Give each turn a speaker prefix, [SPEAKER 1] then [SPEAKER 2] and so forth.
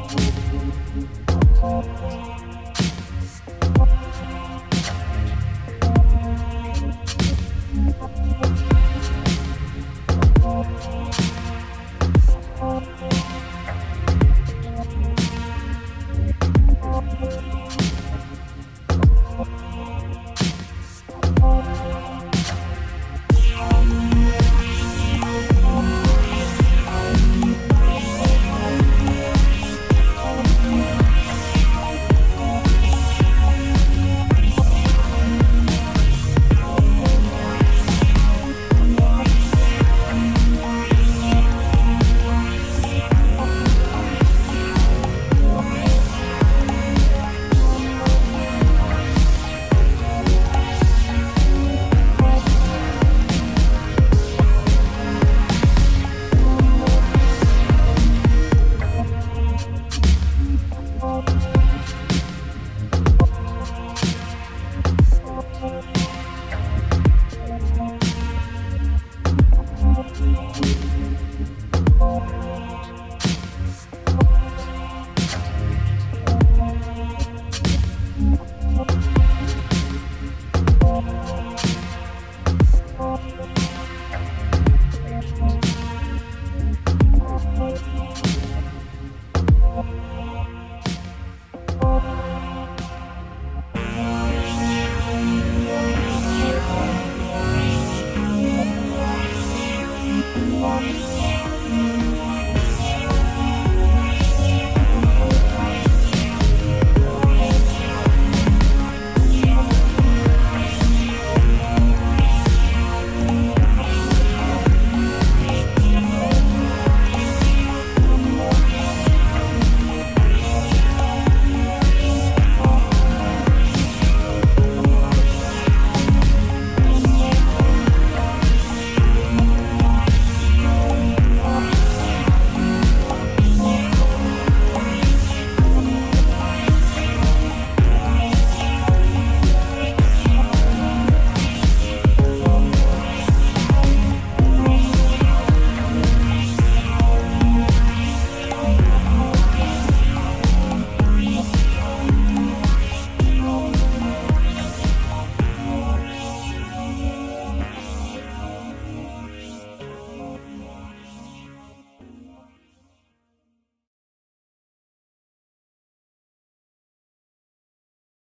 [SPEAKER 1] Thank you. you.